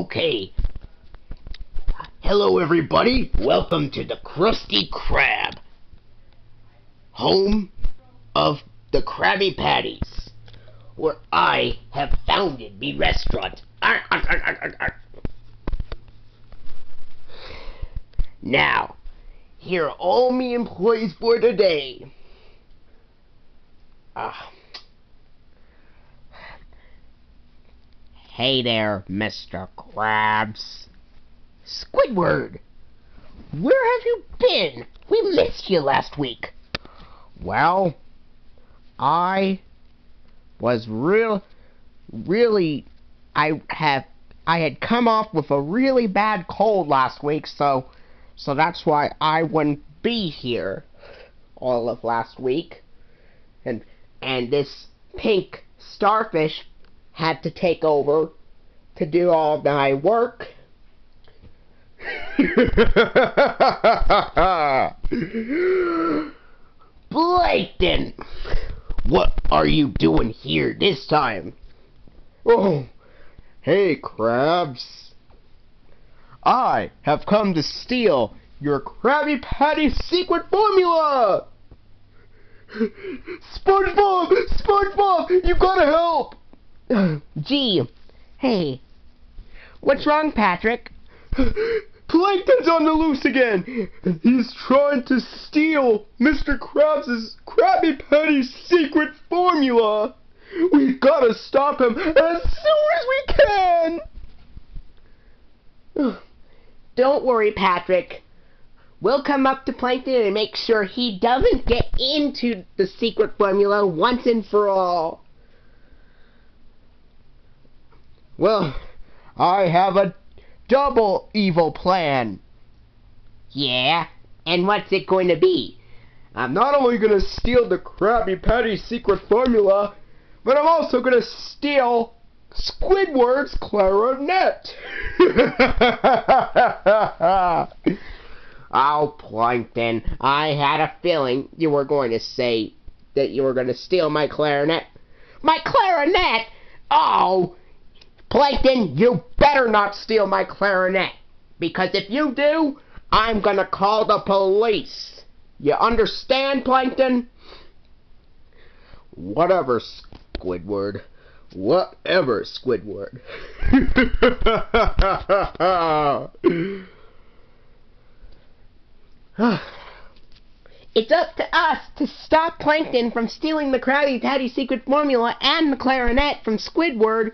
Okay. Hello, everybody. Welcome to the Krusty Krab, home of the Krabby Patties, where I have founded me restaurant. Now, here are all me employees for today. Ah. Hey there, Mr. Krabs. Squidward! Where have you been? We missed you last week. Well, I was real, really, I have, I had come off with a really bad cold last week, so, so that's why I wouldn't be here all of last week. And, and this pink starfish had to take over to do all my work. Bladen! What are you doing here this time? Oh, hey, Krabs. I have come to steal your Krabby Patty secret formula! SpongeBob! SpongeBob! You gotta help! Gee, hey, what's wrong, Patrick? Plankton's on the loose again! He's trying to steal Mr. Krabs' Krabby Patty secret formula! We've gotta stop him as soon as we can! Don't worry, Patrick. We'll come up to Plankton and make sure he doesn't get into the secret formula once and for all. Well, I have a double evil plan. Yeah? And what's it going to be? I'm not only gonna steal the Krabby Patty secret formula, but I'm also gonna steal Squidward's clarinet. Oh, Plankton, I had a feeling you were going to say that you were going to steal my clarinet. My clarinet? Oh, Plankton, you better not steal my clarinet. Because if you do, I'm to call the police. You understand, Plankton? Whatever, Squidward. Whatever, Squidward. It's up to us to stop Plankton from stealing the Krabby Patty secret formula and the clarinet from Squidward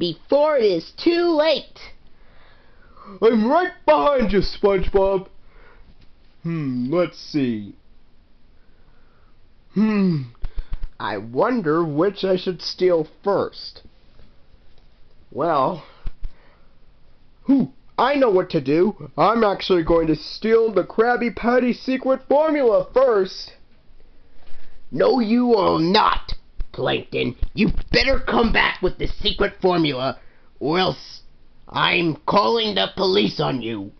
before it is too late. I'm right behind you, SpongeBob. Hmm, let's see. Hmm, I wonder which I should steal first. Well, who? I know what to do. I'm actually going to steal the Krabby Patty secret formula first. No, you will not, Plankton. You better come back with the secret formula, or else I'm calling the police on you.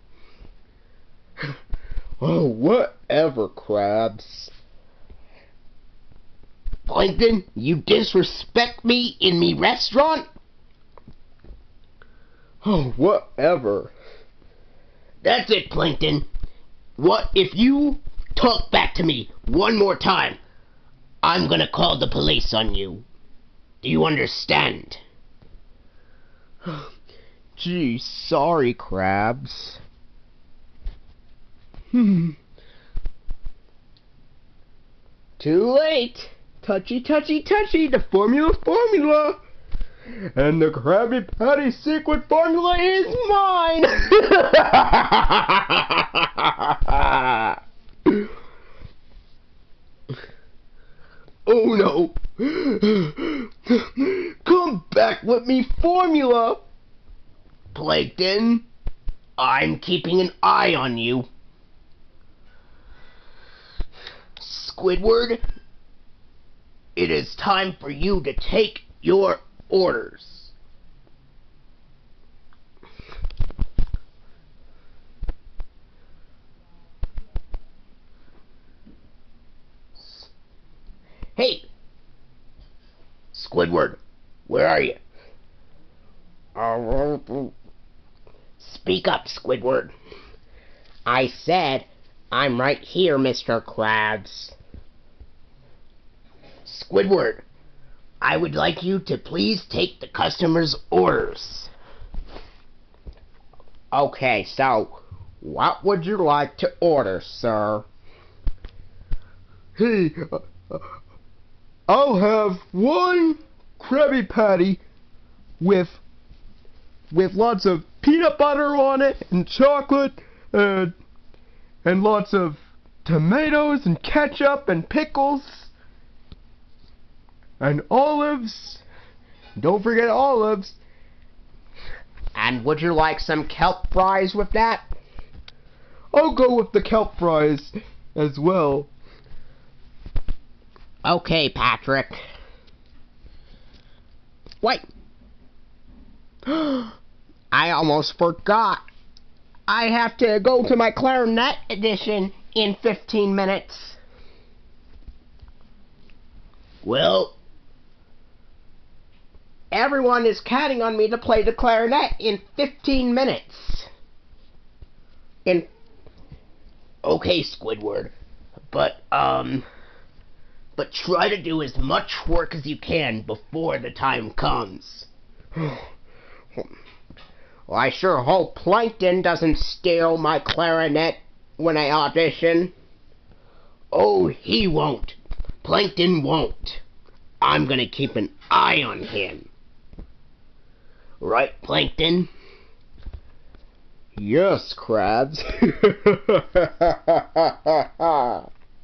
Oh, whatever, Krabs. Plankton, you disrespect me in me restaurant? Oh, whatever. That's it, Plankton. What if you talk back to me one more time? I'm gonna call the police on you. Do you understand? Gee, sorry, Krabs. Hmm. Too late. Touchy, touchy, touchy. The formula, formula. And the Krabby Patty secret formula is mine! oh no! Come back with me, formula! Plankton, I'm keeping an eye on you. Squidward, it is time for you to take your orders. Hey, Squidward, where are you? Speak up, Squidward. I said, I'm right here, Mr. Krabs. Squidward, I would like you to please take the customer's orders. Okay, so, what would you like to order, sir? Hey, uh, uh, I'll have one Krabby Patty with with lots of peanut butter on it and chocolate and and lots of tomatoes and ketchup and pickles and olives. Don't forget olives. And would you like some kelp fries with that? I'll go with the kelp fries as well. Okay, Patrick. Wait. I almost forgot. I have to go to my clarinet edition in 15 minutes. Well, everyone is counting on me to play the clarinet in 15 minutes. In Okay, Squidward. But um but try to do as much work as you can before the time comes. Well, I sure hope Plankton doesn't steal my clarinet when I audition. Oh, he won't. Plankton won't. I'm gonna keep an eye on him. Right, Plankton? Yes, Krabs.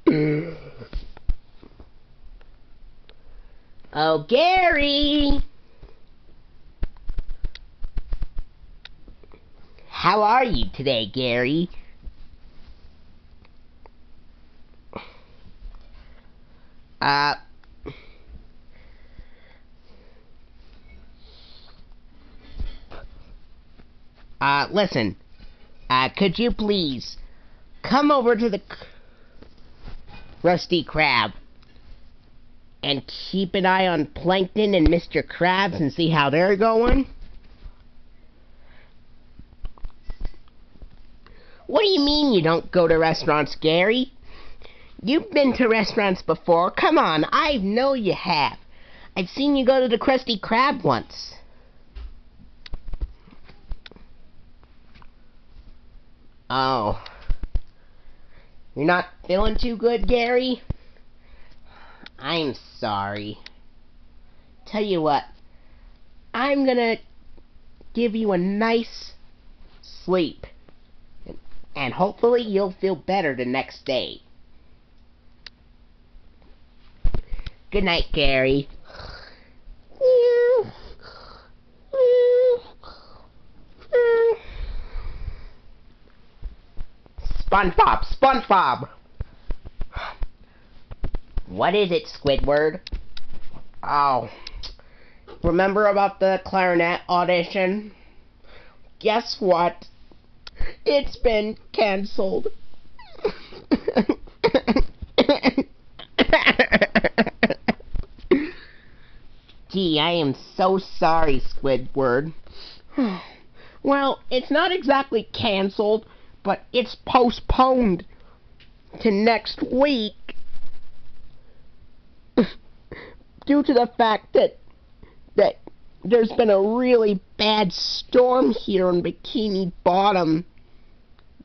oh, Gary! How are you today, Gary? Uh, uh, listen, uh, could you please come over to the Krusty Krab and keep an eye on Plankton and Mr. Krabs and see how they're going? What do you mean you don't go to restaurants, Gary? You've been to restaurants before. Come on, I know you have. I've seen you go to the Krusty Krab once. Oh. You're not feeling too good, Gary? I'm sorry. Tell you what, I'm gonna give you a nice sleep and hopefully you'll feel better the next day. Good night, Gary. SpongeBob, SpongeBob! What is it, Squidward? Oh, remember about the clarinet audition? Guess what? It's been cancelled. Gee, I am so sorry, Squidward. well, it's not exactly cancelled, but it's postponed to next week. Due to the fact that that there's been a really bad storm here in Bikini Bottom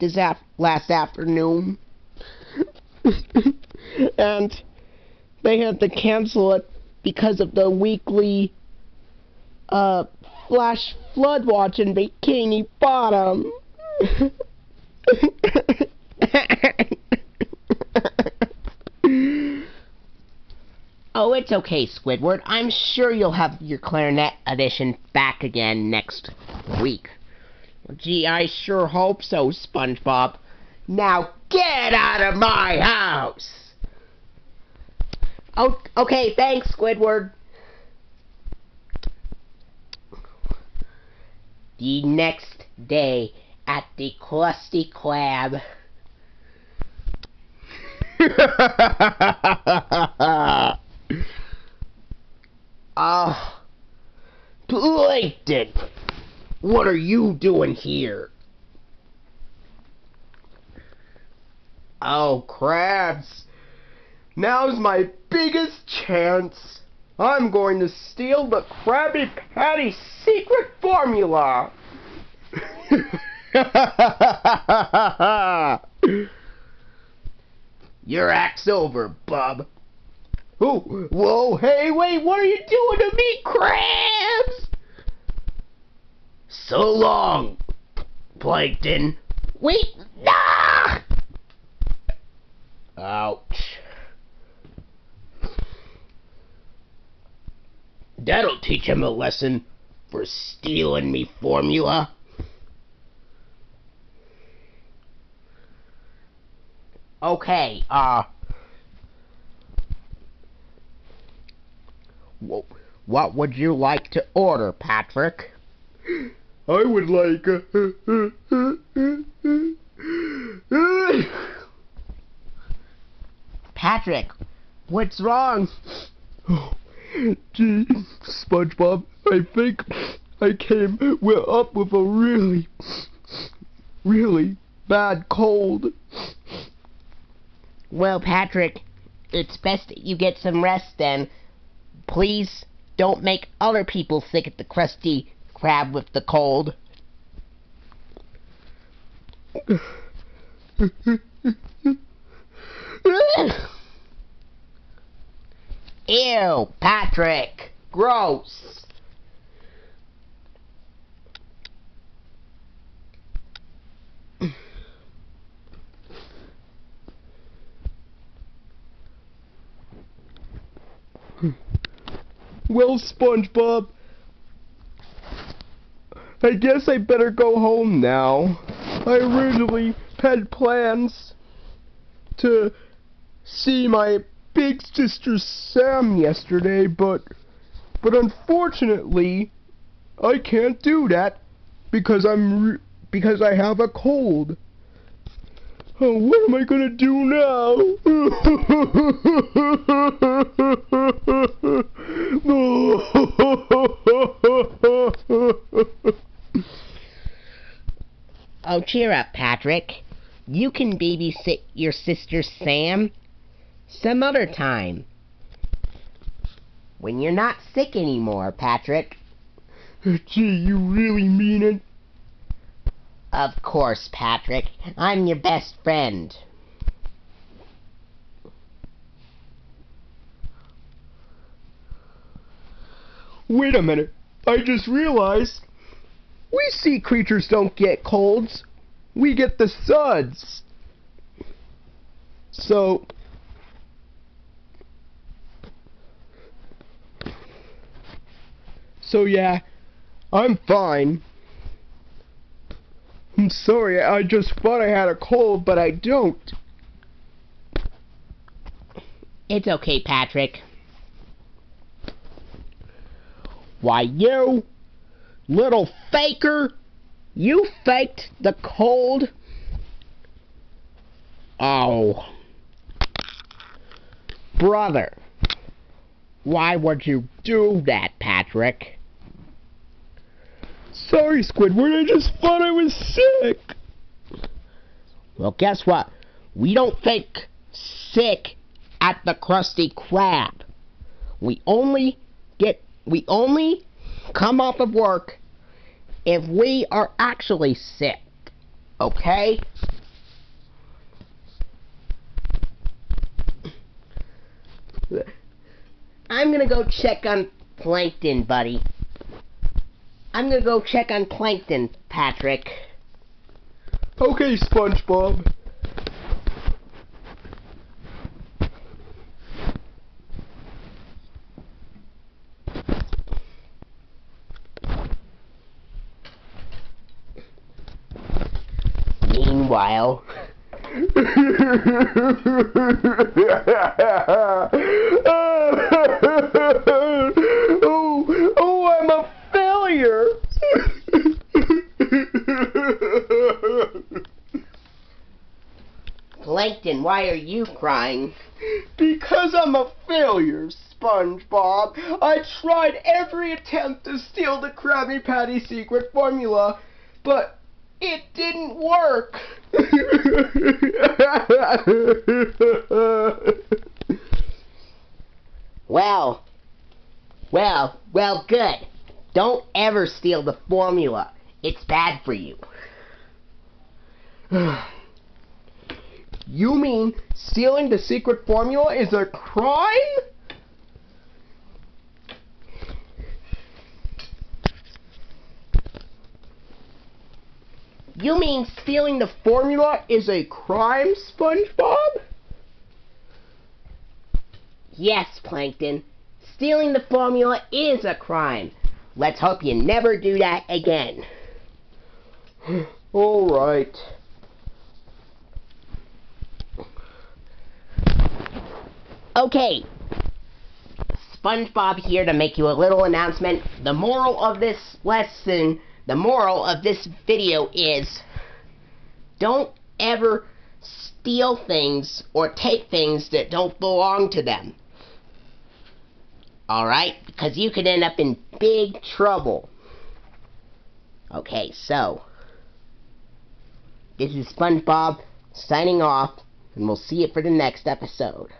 this af last afternoon. and they had to cancel it because of the weekly uh, flash flood watch in Bikini Bottom. oh, it's okay, Squidward. I'm sure you'll have your clarinet edition back again next week. Gee, I sure hope so, SpongeBob. Now get out of my house! Oh, okay, thanks, Squidward. The next day at the Krusty Krab. Ah. oh, Plankton! What are you doing here? Oh, Krabs. Now's my biggest chance. I'm going to steal the Krabby Patty secret formula. Your act's over, bub. Oh, whoa, hey, wait, what are you doing to me, Krabs? So long, Plankton. Wait, nah! Ouch. That'll teach him a lesson for stealing me formula. Okay, uh... What would you like to order, Patrick? I would like. Uh, Patrick, what's wrong? Gee, SpongeBob, I think I came wi- up with a really, really bad cold. Well, Patrick, it's best that you get some rest then. Please don't make other people sick at the Krusty Krab with the cold. Ew, Patrick. Gross. Well, SpongeBob, I guess I better go home now. I originally had plans to see my big sister Sam yesterday, but but unfortunately, I can't do that because I'm because I have a cold. Oh, what am I gonna do now? Oh, cheer up, Patrick. You can babysit your sister Sam some other time. When you're not sick anymore, Patrick. Gee, you really mean it? Of course, Patrick. I'm your best friend. Wait a minute. I just realized we sea creatures don't get colds. We get the suds. So So yeah, I'm fine. I'm sorry, I just thought I had a cold, but I don't. It's okay, Patrick. Why, you little faker, you faked the cold. Oh, brother, why would you do that, Patrick? Sorry, Squidward, I just thought I was sick. Well, guess what? We don't think sick at the Krusty Krab. We only get we only come off of work if we are actually sick. Okay? I'm gonna go check on Plankton, buddy. I'm gonna go check on Plankton, Patrick. Okay, SpongeBob. Meanwhile, oh, oh, I'm a failure. Plankton, why are you crying? because I'm a failure, SpongeBob. I tried every attempt to steal the Krabby Patty secret formula, but it didn't work. well, well, well, good. Don't ever steal the formula. It's bad for you. You mean stealing the secret formula is a crime? You mean stealing the formula is a crime, SpongeBob? Yes, Plankton. Stealing the formula is a crime. Let's hope you never do that again. All Okay. SpongeBob here to make you a little announcement. The moral of this lesson, the moral of this video is don't ever steal things or take things that don't belong to them. Alright? Because you could end up in big trouble. Okay, so. This is SpongeBob signing off, and we'll see you for the next episode.